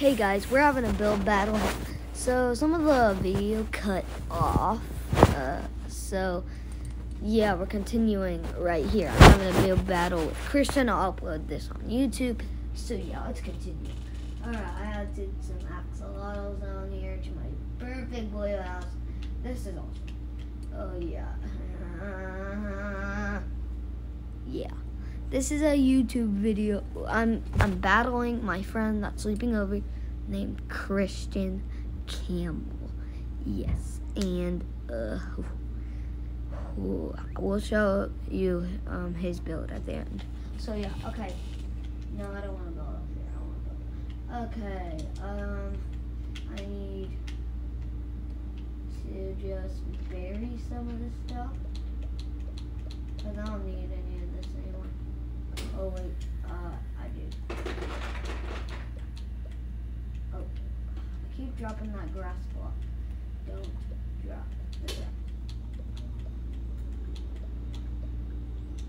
Hey guys, we're having a build battle. So some of the video cut off. Uh, so yeah, we're continuing right here. I'm having a build battle with Christian. I'll upload this on YouTube. So yeah, let's continue. Alright, I added some axolotls on here to my perfect blue house. This is awesome. Oh yeah. yeah. This is a YouTube video. I'm I'm battling my friend that's sleeping over named Christian Campbell. Yes. And uh we'll show you um, his build at the end. So yeah, okay. No, I don't want to build up here. I want to build. Okay. Um I need to just bury some of this stuff. I don't need any. Oh wait, uh, I do. Oh, I keep dropping that grass block. Don't drop the grass.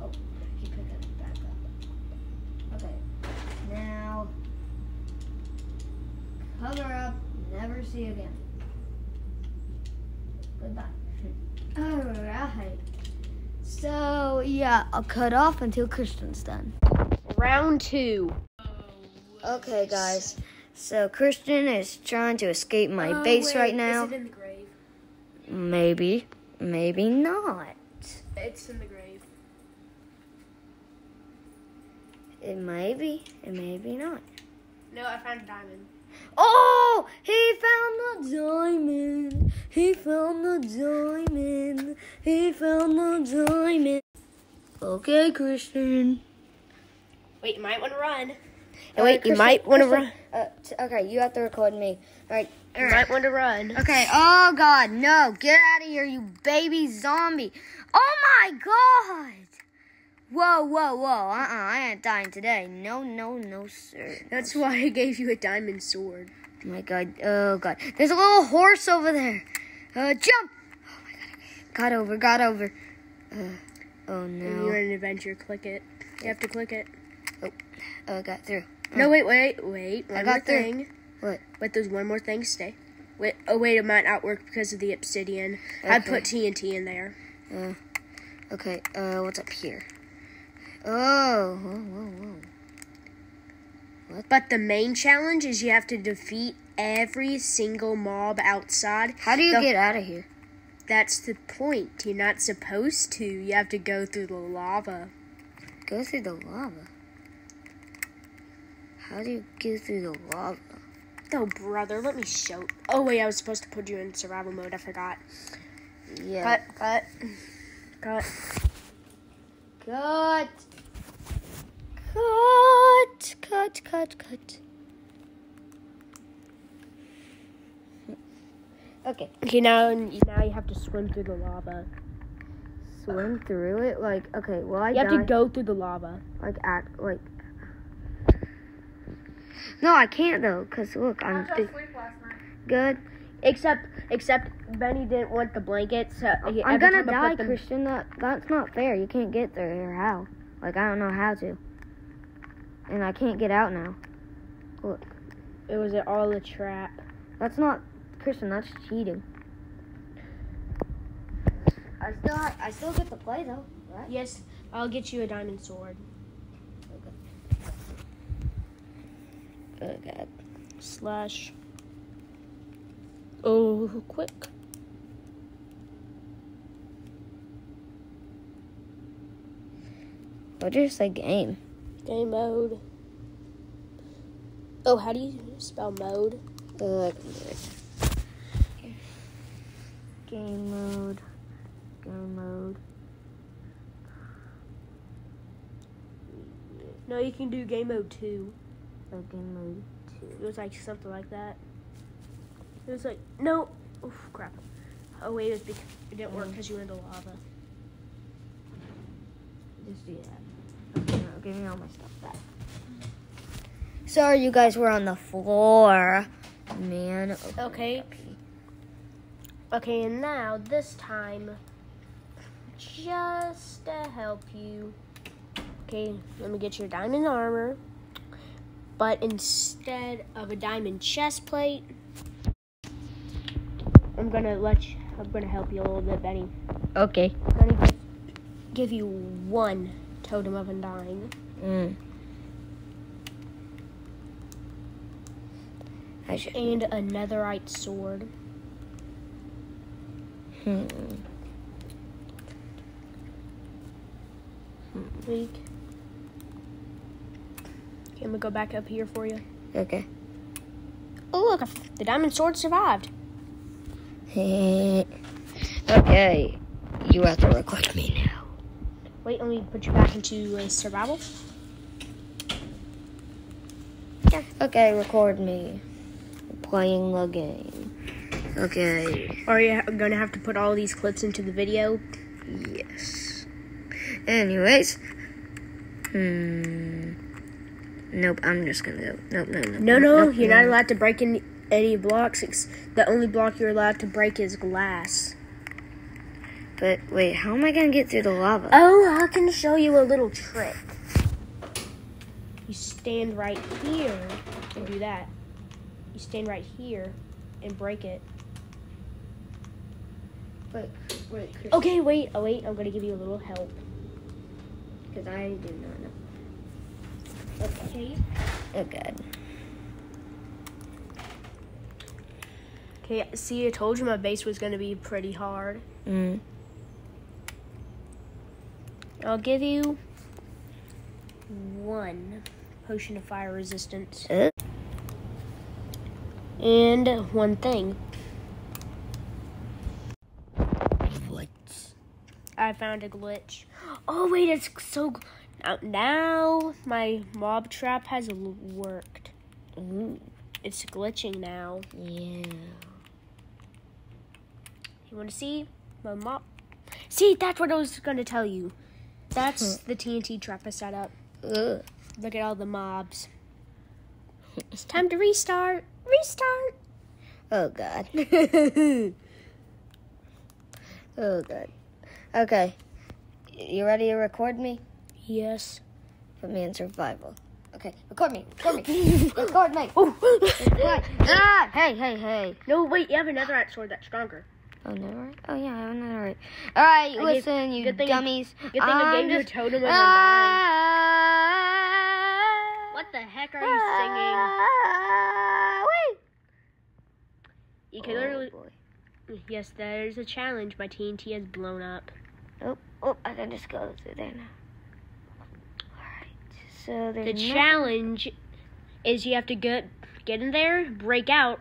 Oh, I keep picking it back up. Okay, now cover up, never see again. Goodbye. Alright. So, yeah, I'll cut off until Christian's done. Round two. Okay, guys. So, Christian is trying to escape my Oh, base wait, right now. Is it in the grave? Maybe. Maybe not. It's in the grave. It may be. It may be not. No, I found a diamond. Oh! He found the diamond. He found the diamond. He found the diamond. Okay, Christian. Wait, you might want to run. Hey, wait, you might wanna run. Uh, t- okay, you have to record me. All right. all You right. might want to run. Okay. Oh God, no! Get out of here, you baby zombie! Oh my God! Whoa, whoa, whoa! Uh-uh, I ain't dying today. No, no, no, sir. That's why I gave you a diamond sword. Oh my God! Oh God! There's a little horse over there. Uh, jump! Oh my God! Got over. Got over. Uh, oh no! you're in an adventure, click it. You have to click it. Oh, oh I got through. No, wait, wait, wait. One got more through. thing. What? Wait, there's one more thing. Stay. Wait. Oh, wait. It might not work because of the obsidian. I put TNT in there. Uh, okay. Uh, what's up here? Oh, whoa, whoa, whoa. What? But the main challenge is you have to defeat every single mob outside. How do you The- get out of here? That's the point. You're not supposed to. You have to go through the lava. Go through the lava. How do you get through the lava? Oh, brother, let me show. Oh, wait, I was supposed to put you in survival mode. I forgot. Yeah. Cut, cut, cut. Cut. Cut. Cut. Cut. Cut. Okay. Okay, now now you have to swim through the lava. Swim through it like okay. Well, I You have die. to go through the lava. like act like. No, I can't though, cause look, I'm big- good. Except, except Benny didn't want the blanket, so he, I'm gonna die, them- Christian. That that's not fair. You can't get through here. How? Like I don't know how to. And I can't get out now. Look. It was all a trap. That's not Christian. That's cheating. I still ha- I still get to play though, right? Yes, I'll get you a diamond sword. Oh god. Slash. Oh, quick. What did you say? Game. Game mode. Oh, how do you spell mode? Uh, game mode. Game mode. No, you can do game mode two. Oh, game mode 2. It was like something like that. It was like no. Oof, crap. Oh wait, it because it didn't work because you were in the lava. Just do that. Okay, no, give me all my stuff back. Sorry, you guys were on the floor. Man. Okay. Okay, and now this time, just to help you. Okay, let me get your diamond armor. but instead of a diamond chest plate, I'm gonna let you, I'm gonna help you a little bit, Benny. Okay. I'm gonna give you one totem of undying. Mm. I should. and a netherite sword. Hmm. Week. Okay, I'm gonna go back up here for you. Okay. Oh look, the diamond sword survived. okay. You have to record me now. Wait, let me put you back into uh, survival. Okay, record me. Playing the game. Okay. Are you gonna have to put all these clips into the video? Yes. Anyways. Hmm. Nope, I'm just gonna go. Nope, no, no. No, no, nope, you're no. not allowed to break any, any blocks. The only block you're allowed to break is glass. But wait, how am I gonna get through the lava? Oh, I can show you a little trick. You stand right here and do that. You stand right here and break it. Wait, wait, Okay, wait, oh wait, I'm gonna give you a little help. because I do not know. Okay. Oh god. Okay, see, I told you my base was gonna be pretty hard. Mm. I'll give you one potion of fire resistance Uh, and one thing. what? I found a glitch. Oh wait, it's so now, now my mob trap has worked. Ooh, It's glitching now. yeah. You want to see my mob? See, that's what I was gonna tell you. That's the TNT trap I set up. Ugh. Look at all the mobs. It's time to restart. Restart. Oh god. Oh god. Okay. You ready to record me? yes. Put me in survival. Okay, record me. Record me. record me. Oh. Record. Ah! Hey, hey, hey. no, wait. You have another sword that's stronger. Oh, never. Oh, yeah, I have another. right. All right, gave- listen, you good thing- dummies. good thing I I'm gave you a just- totem of. Ah! What the heck are you singing? Ah, wait. You can literally. Oh, boy. Yes, there's a challenge. My TNT has blown up. Oh, oh, I can just go through there now. Alright, so there's The challenge is you have to get get in there, break out,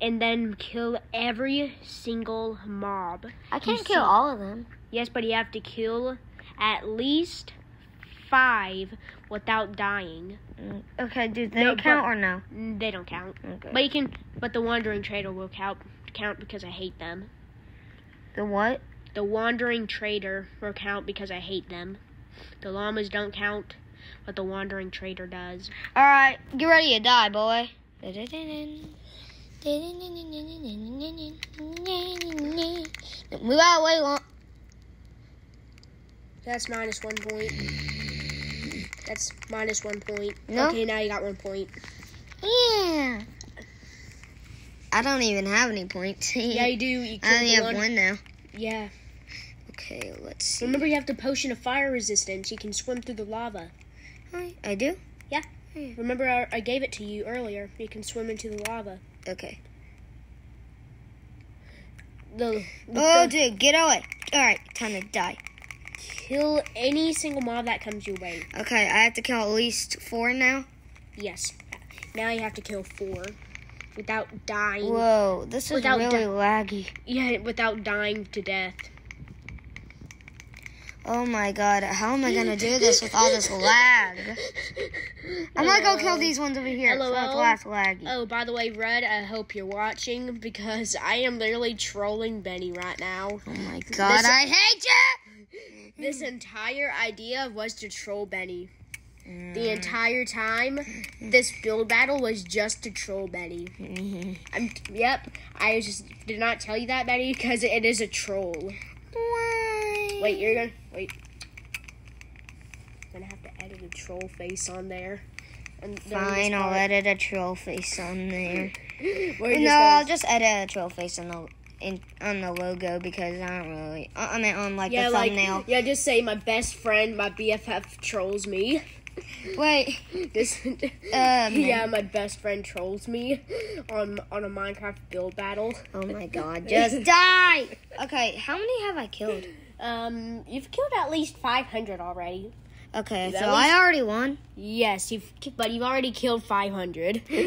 and then kill every single mob. I can't you kill see- all of them. Yes, but you have to kill at least five without dying. Mm, Okay, do they No, count or no? Mm, They don't count. Okay. But you can. But the wandering trader will count count because I hate them. the what? The wandering trader will count because I hate them. The llamas don't count, but the wandering trader does. Alright, get ready to die, boy. Move out of the way, long. That's minus one point. That's minus one point. No. Okay, now you got one point. Yeah. I don't even have any points. Yeah, you do. You I only have one. one now. Yeah. Okay, let's see. Remember, you have the potion of fire resistance. You can swim through the lava. Hi, I do? Oh, yeah. Remember, I, I gave it to you earlier. You can swim into the lava. Okay. The, the Oh, dude, get away. Alright, time to die. Kill any single mob that comes your way. Okay, I have to kill at least four now. Yes. Now you have to kill four without dying. Whoa, this is Without really laggy. Yeah, without dying to death. Oh my god, how am I gonna do this with all this lag? I'm gonna go kill these ones over here. LOL. less laggy. Oh, by the way, Red, I hope you're watching because I am literally trolling Benny right now. Oh my god, This- I hate you! This entire idea was to troll Benny. The Mm. entire time, this build battle was just to troll Benny. I'm, yep, I just did not tell you that, Benny, because it is a troll. Why? Wait, you're gonna wait. I'm gonna have to edit a troll face on there. And Fine, I'll edit a troll face on there. No, just I'll just edit a troll face on the in on the logo because I don't really. I I mean, on like yeah, the like thumbnail. yeah, just say my best friend, my BFF trolls me. Wait, This. um, yeah, my best friend trolls me on on a Minecraft build battle. Oh my God, just die. Okay, how many have I killed? Um, you've killed at least five hundred already. Okay, so least- I already won. Yes, you've but you've already killed five hundred. Yeah,